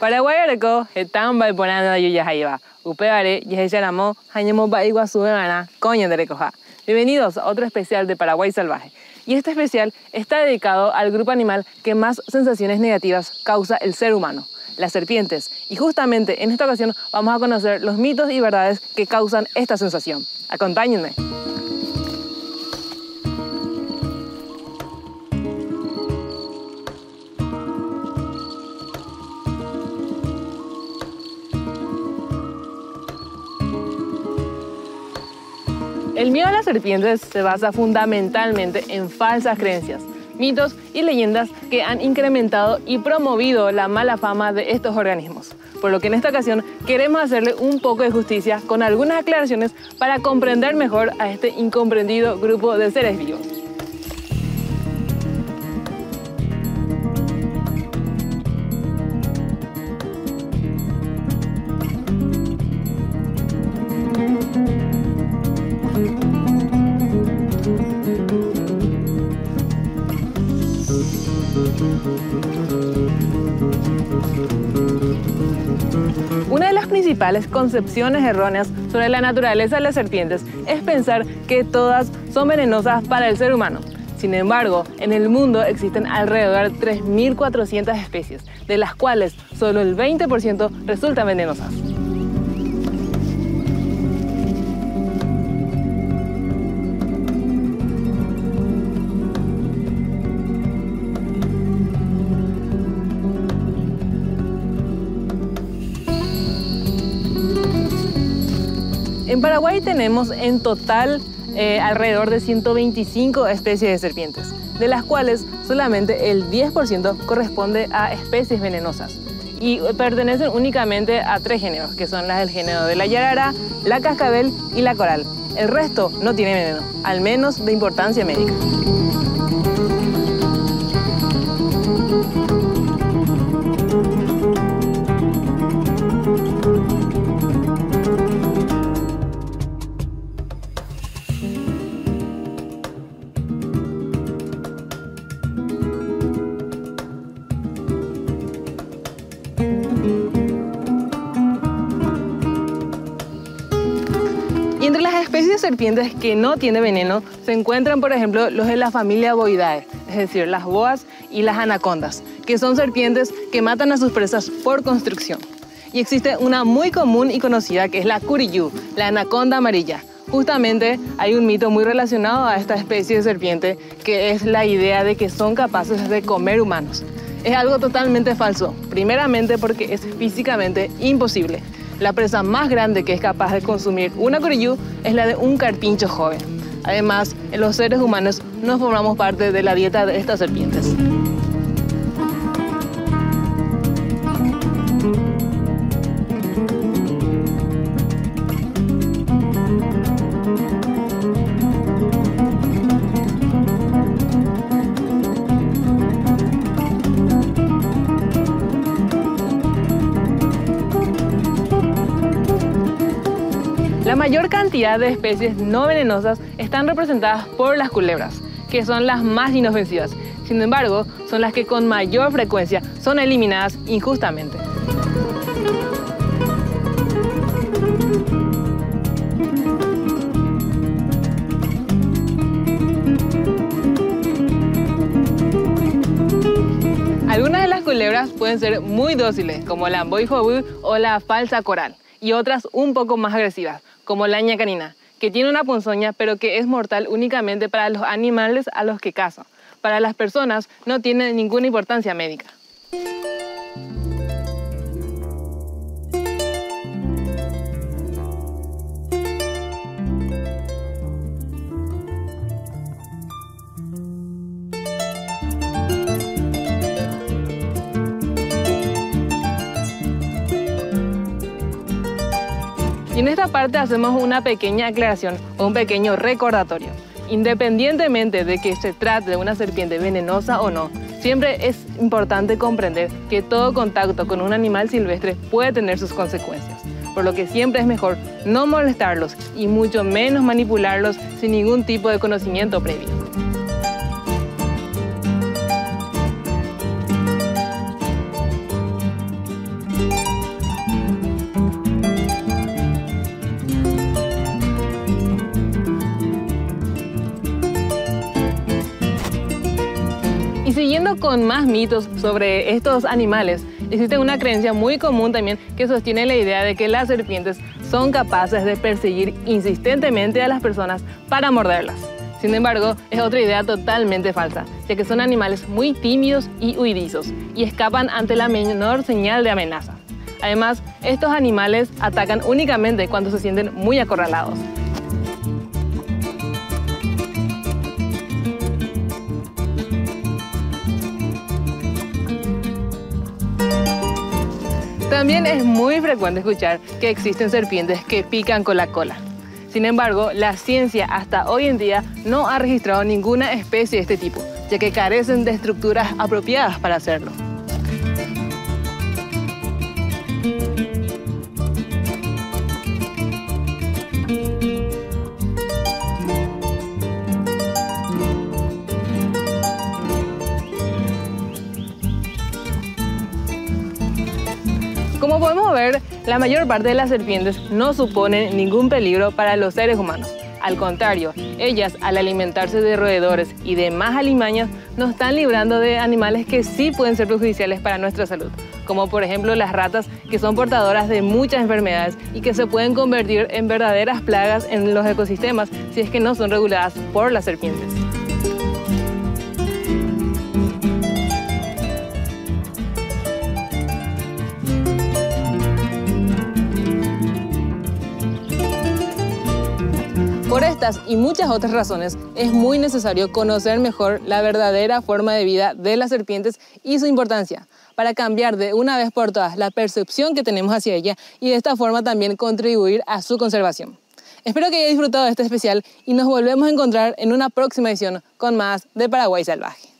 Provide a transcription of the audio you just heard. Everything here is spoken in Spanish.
Paraguay arco están balponando yuya jaiba. Upeare y amo hañamo ba iguazú gana coño de recoja. Bienvenidos a otro especial de Paraguay Salvaje. Y este especial está dedicado al grupo animal que más sensaciones negativas causa el ser humano, las serpientes. Y justamente en esta ocasión vamos a conocer los mitos y verdades que causan esta sensación. Acompáñenme. El miedo a las serpientes se basa fundamentalmente en falsas creencias, mitos y leyendas que han incrementado y promovido la mala fama de estos organismos. Por lo que en esta ocasión queremos hacerle un poco de justicia con algunas aclaraciones para comprender mejor a este incomprendido grupo de seres vivos. Una de las principales concepciones erróneas sobre la naturaleza de las serpientes es pensar que todas son venenosas para el ser humano. Sin embargo, en el mundo existen alrededor de 3.400 especies, de las cuales solo el 20% resultan venenosas. En Paraguay tenemos en total eh, alrededor de 125 especies de serpientes, de las cuales solamente el 10% corresponde a especies venenosas y pertenecen únicamente a tres géneros, que son las del género de la yarara, la cascabel y la coral. El resto no tiene veneno, al menos de importancia médica. Serpientes que no tienen veneno se encuentran, por ejemplo, los de la familia Boidae, es decir, las boas y las anacondas, que son serpientes que matan a sus presas por construcción. Y existe una muy común y conocida que es la curiyú, la anaconda amarilla. Justamente hay un mito muy relacionado a esta especie de serpiente que es la idea de que son capaces de comer humanos. Es algo totalmente falso, primeramente porque es físicamente imposible. La presa más grande que es capaz de consumir una corillú es la de un carpincho joven. Además, los seres humanos no formamos parte de la dieta de estas serpientes. Mayor cantidad de especies no venenosas están representadas por las culebras, que son las más inofensivas. Sin embargo, son las que con mayor frecuencia son eliminadas injustamente. Algunas de las culebras pueden ser muy dóciles, como la amboijobu o la falsa coral, y otras un poco más agresivas, como la ñacanina, que tiene una ponzoña pero que es mortal únicamente para los animales a los que caza. Para las personas no tiene ninguna importancia médica. En esta parte hacemos una pequeña aclaración o un pequeño recordatorio. Independientemente de que se trate de una serpiente venenosa o no, siempre es importante comprender que todo contacto con un animal silvestre puede tener sus consecuencias, por lo que siempre es mejor no molestarlos y mucho menos manipularlos sin ningún tipo de conocimiento previo. Siguiendo con más mitos sobre estos animales, existe una creencia muy común también que sostiene la idea de que las serpientes son capaces de perseguir insistentemente a las personas para morderlas. Sin embargo, es otra idea totalmente falsa, ya que son animales muy tímidos y huidizos y escapan ante la menor señal de amenaza. Además, estos animales atacan únicamente cuando se sienten muy acorralados. También es muy frecuente escuchar que existen serpientes que pican con la cola. Sin embargo, la ciencia hasta hoy en día no ha registrado ninguna especie de este tipo, ya que carecen de estructuras apropiadas para hacerlo. Ver, la mayor parte de las serpientes no suponen ningún peligro para los seres humanos. Al contrario, ellas al alimentarse de roedores y demás alimañas nos están librando de animales que sí pueden ser perjudiciales para nuestra salud, como por ejemplo las ratas que son portadoras de muchas enfermedades y que se pueden convertir en verdaderas plagas en los ecosistemas si es que no son reguladas por las serpientes. Y muchas otras razones, es muy necesario conocer mejor la verdadera forma de vida de las serpientes y su importancia, para cambiar de una vez por todas la percepción que tenemos hacia ella y de esta forma también contribuir a su conservación. Espero que haya disfrutado de este especial y nos volvemos a encontrar en una próxima edición con más de Paraguay Salvaje.